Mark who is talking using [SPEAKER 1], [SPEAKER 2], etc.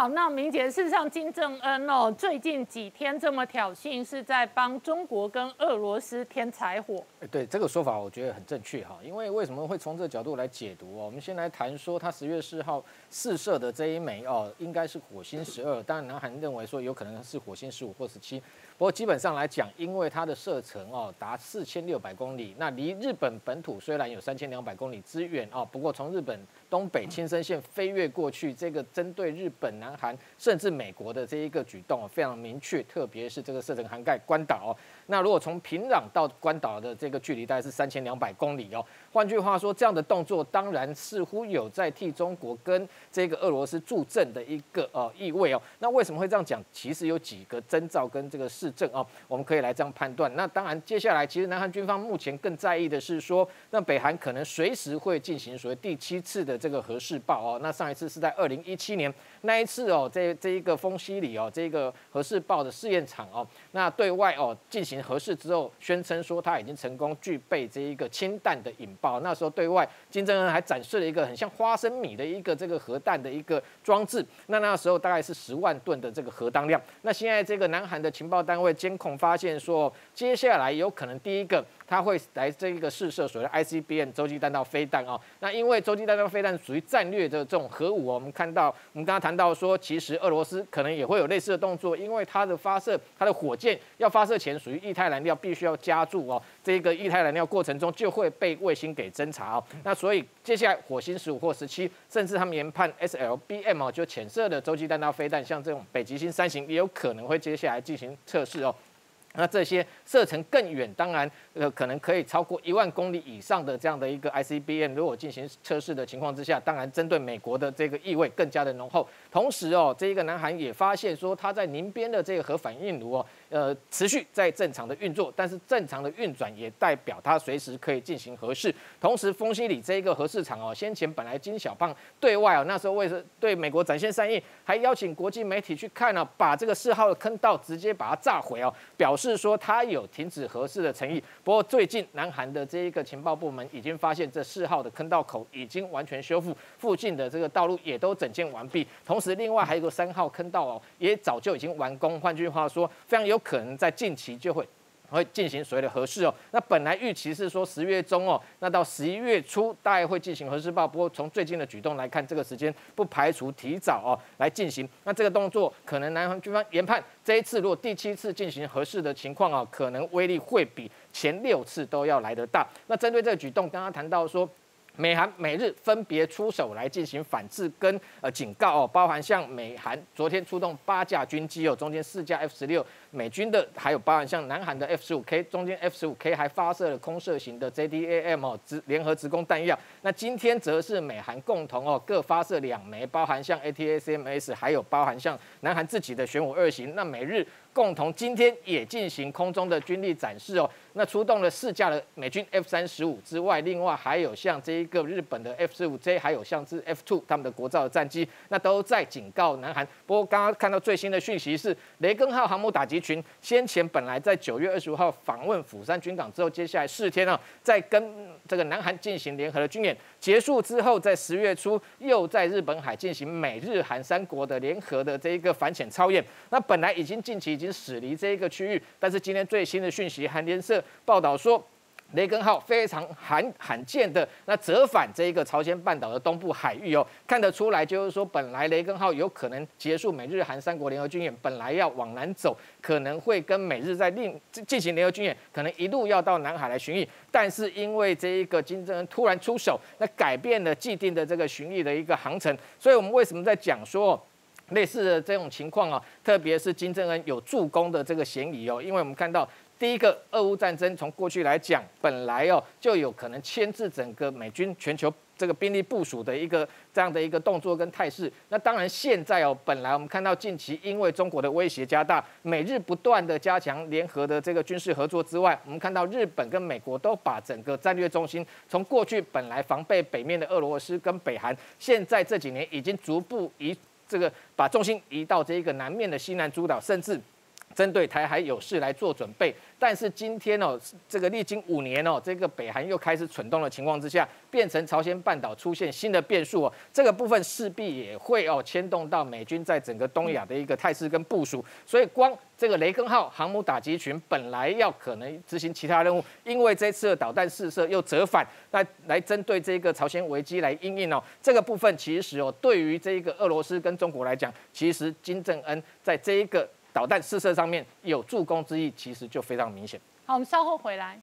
[SPEAKER 1] 好，那明姐，事实上，金正恩哦，最近几天这么挑衅，是在帮中国跟俄罗斯添柴火。
[SPEAKER 2] 哎，对这个说法，我觉得很正确哈。因为为什么会从这个角度来解读哦？我们先来谈说，他十月四号试射的这一枚哦，应该是火星十二，当然南韩认为说有可能是火星十五或十七。不过基本上来讲，因为它的射程哦达四千六百公里，那离日本本土虽然有三千两百公里之远哦，不过从日本东北青森县飞越过去，这个针对日本、南韩甚至美国的这一个举动非常明确，特别是这个射程涵盖关岛。那如果从平壤到关岛的这个距离大概是三千两百公里哦。换句话说，这样的动作当然似乎有在替中国跟这个俄罗斯助阵的一个呃意味哦。那为什么会这样讲？其实有几个征兆跟这个市政哦，我们可以来这样判断。那当然，接下来其实南韩军方目前更在意的是说，那北韩可能随时会进行所谓第七次的这个核试爆哦。那上一次是在二零一七年那一次哦，这这一个丰西里哦，这个核试爆的试验场哦，那对外哦进行核试之后，宣称说他已经成功具备这一个氢弹的引。保那时候对外，金正恩还展示了一个很像花生米的一个这个核弹的一个装置。那那时候大概是十万吨的这个核当量。那现在这个南韩的情报单位监控发现说，接下来有可能第一个。它会来这一个试射所谓的 ICBM 洲际弹道飞弹啊，那因为洲际弹道飞弹属于战略的这种核武哦，我们看到我们刚刚谈到说，其实俄罗斯可能也会有类似的动作，因为它的发射，它的火箭要发射前属于液态燃料，必须要加注哦，这个液态燃料过程中就会被卫星给侦查哦，那所以接下来火星十五或十七，甚至他们研判 SLBM 哦，就浅色的洲际弹道飞弹，像这种北极星三型也有可能会接下来进行测试哦。那这些射程更远，当然，呃，可能可以超过一万公里以上的这样的一个 ICBM，如果进行测试的情况之下，当然针对美国的这个意味更加的浓厚。同时哦，这一个南韩也发现说，它在宁边的这个核反应炉哦，呃，持续在正常的运作，但是正常的运转也代表它随时可以进行核试。同时，丰西里这一个核市场哦，先前本来金小胖对外哦，那时候为了对美国展现善意，还邀请国际媒体去看呢，把这个四号的坑道直接把它炸毁哦，表是说他有停止核试的诚意。不过最近南韩的这一个情报部门已经发现，这四号的坑道口已经完全修复，附近的这个道路也都整建完毕。同时，另外还有一个三号坑道哦，也早就已经完工。换句话说，非常有可能在近期就会会进行所谓的核试哦。那本来预期是说十月中哦，那到十一月初大概会进行核试爆。不过从最近的举动来看，这个时间不排除提早哦来进行。那这个动作可能南韩军方研判，这一次如果第七次进行核试的情况啊，可能威力会比前六次都要来得大。那针对这个举动，刚刚谈到说。美韩美日分别出手来进行反制跟呃警告哦，包含像美韩昨天出动八架军机哦，中间四架 F 十六美军的，还有包含像南韩的 F 十五 K，中间 F 十五 K 还发射了空射型的 JDAM 哦，直联合直攻弹药。那今天则是美韩共同哦各发射两枚，包含像 ATACMS，还有包含像南韩自己的玄武二型。那美日共同今天也进行空中的军力展示哦，那出动了四架的美军 F 三十五之外，另外还有像这一个日本的 F 十五 J，还有像是 F two 他们的国造的战机，那都在警告南韩。不过刚刚看到最新的讯息是，雷根号航母打击群先前本来在九月二十五号访问釜山军港之后，接下来四天啊，在跟这个南韩进行联合的军演，结束之后，在十月初又在日本海进行美日韩三国的联合的这一个反潜操演。那本来已经近期。已经驶离这一个区域，但是今天最新的讯息，韩联社报道说，雷根号非常罕罕见的那折返这一个朝鲜半岛的东部海域哦，看得出来就是说，本来雷根号有可能结束美日韩三国联合军演，本来要往南走，可能会跟美日在另进行联合军演，可能一路要到南海来巡弋，但是因为这一个金正恩突然出手，那改变了既定的这个巡弋的一个航程，所以我们为什么在讲说？类似的这种情况啊，特别是金正恩有助攻的这个嫌疑哦，因为我们看到第一个俄乌战争从过去来讲，本来哦就有可能牵制整个美军全球这个兵力部署的一个这样的一个动作跟态势。那当然现在哦，本来我们看到近期因为中国的威胁加大，美日不断的加强联合的这个军事合作之外，我们看到日本跟美国都把整个战略中心从过去本来防备北面的俄罗斯跟北韩，现在这几年已经逐步移。这个把重心移到这一个南面的西南诸岛，甚至针对台海有事来做准备，但是今天哦，这个历经五年哦，这个北韩又开始蠢动的情况之下，变成朝鲜半岛出现新的变数哦，这个部分势必也会哦牵动到美军在整个东亚的一个态势跟部署，所以光这个雷根号航母打击群本来要可能执行其他任务，因为这次的导弹试射又折返，那来针对这个朝鲜危机来应应哦，这个部分其实哦，对于这个俄罗斯跟中国来讲，其实金正恩在这一个。导弹试射上面有助攻之意，其实就非常明显。
[SPEAKER 1] 好，我们稍后回来。